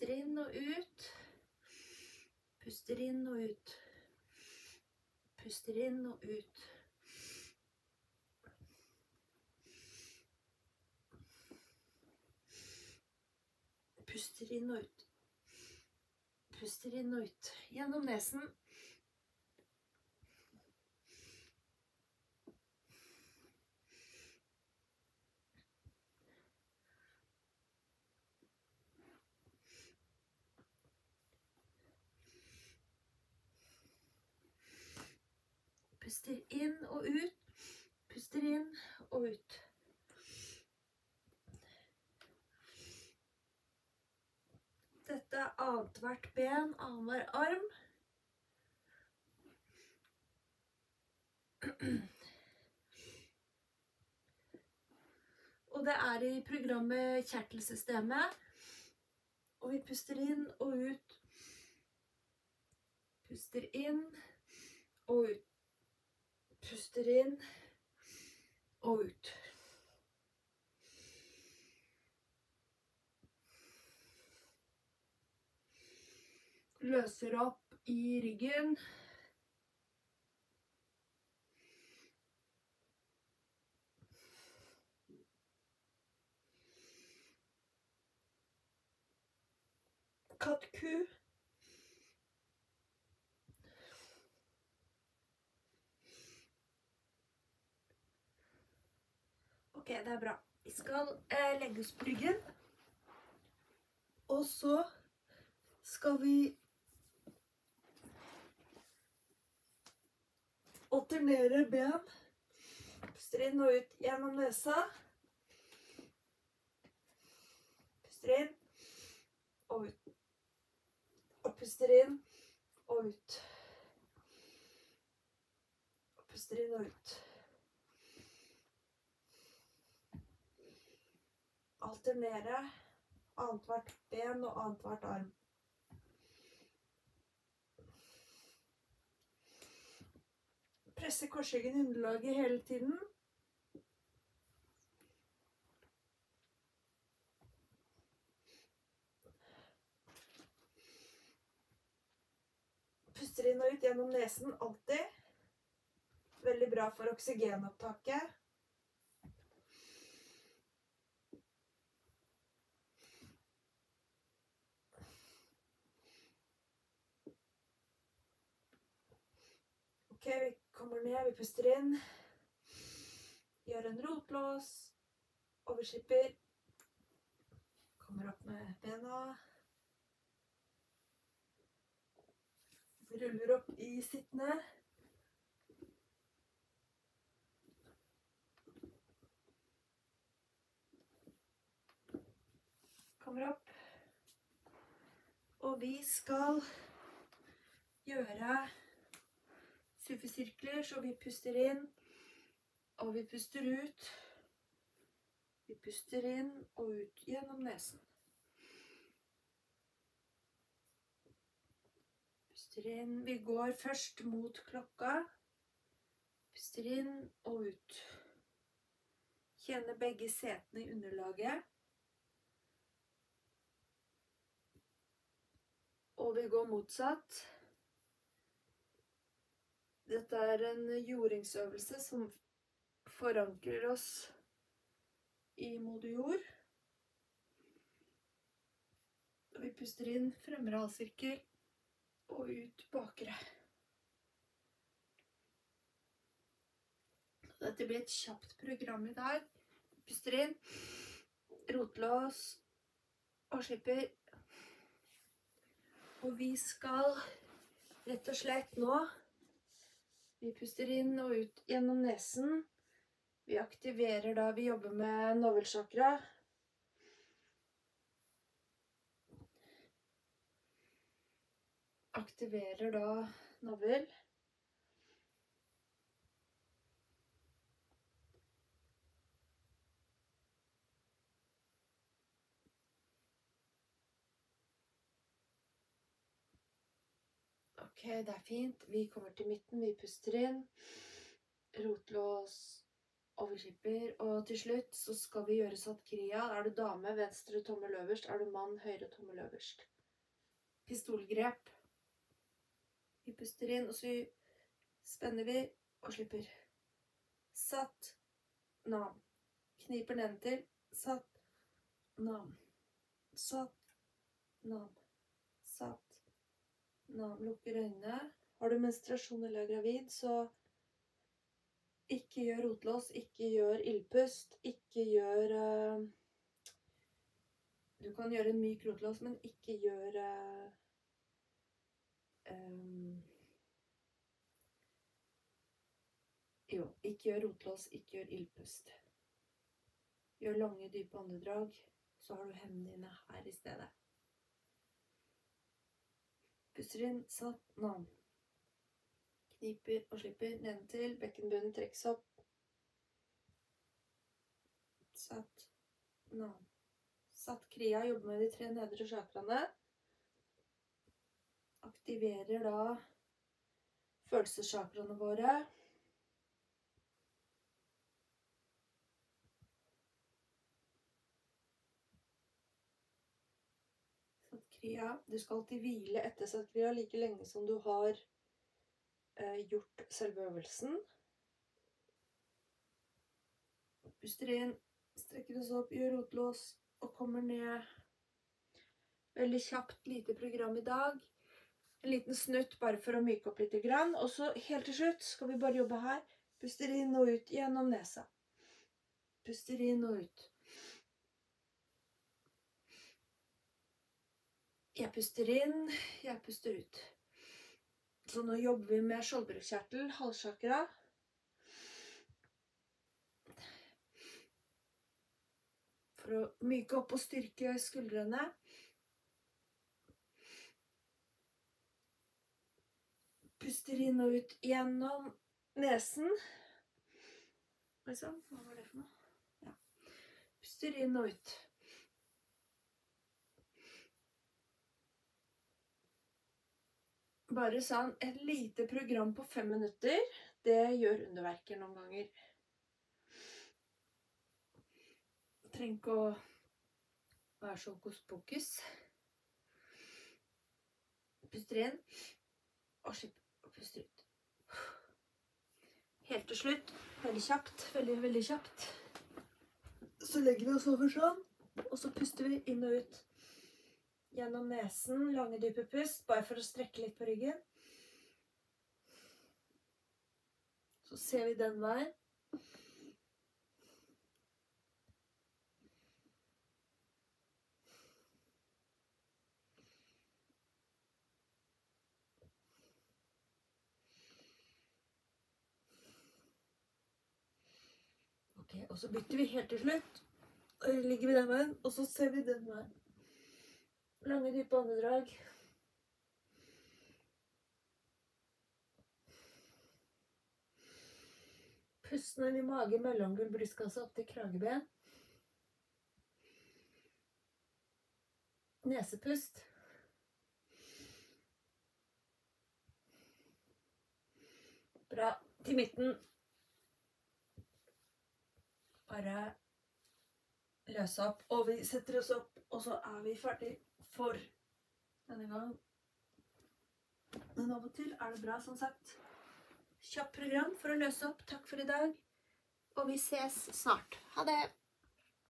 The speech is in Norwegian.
Puster inn og ut. Puster inn og ut. Puster inn og ut. Puster inn og ut. Puster inn og ut. Gjennom nesen. Puster inn og ut. Puster inn og ut. Dette er annethvert ben, annenhver arm. Og det er i programmet Kjertelsystemet. Og vi puster inn og ut. Puster inn og ut. Puster inn og ut. Løser opp i ryggen. Katt-ku. Ok, det er bra. Vi skal eh, legge oss på ryggen. Og så skal vi alternere ben. Puster inn og ut gjennom nesa. Puster inn og ut. Og puster inn og ut. Og puster inn og ut. Alternere annethvert ben og annethvert arm. Presse korsryggen i underlaget hele tiden. Puster inn og ut gjennom nesen alltid. Veldig bra for oksygenopptaket. Ok, vi kommer ned, vi puster inn. Gjør en rotblås. Overskipper. Kommer opp med bena. Ruller opp i sittende. Kommer opp. Og vi skal gjøre Suffesirkler, så vi puster inn, og vi puster ut. Vi puster inn og ut gjennom nesen. Puster inn. Vi går først mot klokka. Puster inn og ut. Kjenne begge setene i underlaget. Og vi går motsatt. Dette er en jordingsøvelse som forankrer oss i moder jord. Vi puster inn fremre halssirkel og ut bakre. Dette blir et kjapt program i dag. Puster inn, rotlås og slipper. Og vi skal rett og slett nå vi puster inn og ut gjennom nesen. Vi aktiverer da vi jobber med novelchakra. Aktiverer da novel. Ok, det er fint. Vi kommer til midten, vi puster inn. Rotlås overklipper. Og til slutt så skal vi gjøre satkria. Er du dame, venstre tommel øverst. Er du mann, høyre tommel øverst. Pistolgrep. Vi puster inn, og så spenner vi og slipper. Satt. Nam. Kniper nedentil. Satt. Nam. Satt. Nam. Satt. Nam. Lukker øynene. Har du menstruasjon eller er gravid, så ikke gjør rotlås, ikke gjør ildpust, ikke gjør uh, Du kan gjøre en myk rotlås, men ikke gjør uh, um, Jo, ikke gjør rotlås, ikke gjør ildpust. Gjør lange, dype åndedrag, så har du hendene dine her i stedet. Puster inn, satt, navn. Kniper og slipper nedentil. Bekkenbunnen trekkes opp. Satt, navn. Satt kria, jobber med de tre nedre chakraene. Aktiverer da følelsessjakraene våre. Satkria. Du skal alltid hvile etter satkria like lenge som du har eh, gjort selve øvelsen. Puster inn, strekker oss opp, gjør rotlås og kommer ned. Veldig kjapt lite program i dag. En liten snutt bare for å myke opp litt. Og så helt til slutt skal vi bare jobbe her. Puster inn og ut gjennom nesa. Puster inn og ut. Jeg puster inn, jeg puster ut. Så nå jobber vi med skjoldbruskkjertel, halssjakra. For å myke opp og styrke skuldrene. Puster inn og ut gjennom nesen. Sann, hva var det for noe? Ja. Puster inn og ut. Bare sånn et lite program på fem minutter, det gjør underverker noen ganger. Trenger ikke å være så hokus. Puster inn og slipp å puste ut. Helt til slutt, veldig kjapt, veldig, veldig kjapt, så legger vi oss over sånn, og så puster vi inn og ut. Gjennom nesen, lange, dype pust, bare for å strekke litt på ryggen. Så ser vi den veien. Ok, og så bytter vi helt til slutt. Og ligger vi den veien, og så ser vi den veien. Lange, dype åndedrag. Pusten ned i mage, mellomgulv, brystkasse opp til krageben. Nesepust. Bra. Til midten. Bare løse opp. Og vi setter oss opp, og så er vi ferdig for denne gang. Men av og til er det bra, som sagt. Kjapt program for å løse opp. Takk for i dag. Og vi ses snart. Ha det.